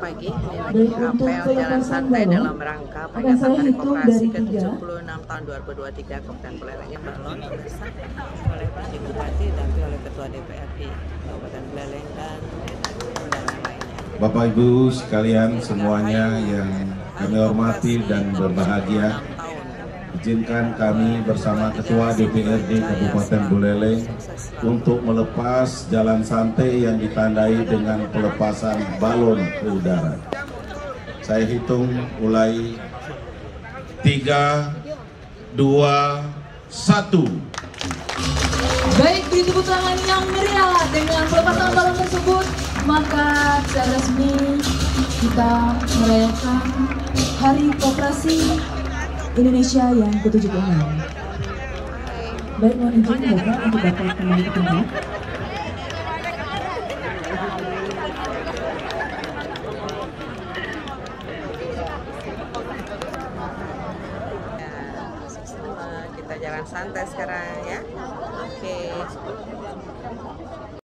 pagi. Ini lagi apel jalan santai dalam rangka peringatan Hari Koperasi ke-76 tahun 2023 Kabupaten Buleleng yang balon pemirsa oleh Pak Bupati dan oleh Ketua DPRD Kabupaten Buleleng dan. Bapak Ibu sekalian semuanya yang kami hormati dan berbahagia Izinkan kami bersama Ketua DPRD Kabupaten Buleleng untuk melepas jalan santai yang ditandai dengan pelepasan balon ke udara. Saya hitung mulai 3, 2, 1. Baik, beri tepuk tangan yang meriah dengan pelepasan balon tersebut. Maka secara resmi kita merayakan Hari Koperasi Indonesia yang ke-76. Baik, mohon izin Bapak untuk dapat kembali ke tempat. Ya, kita jalan santai sekarang ya. Oke.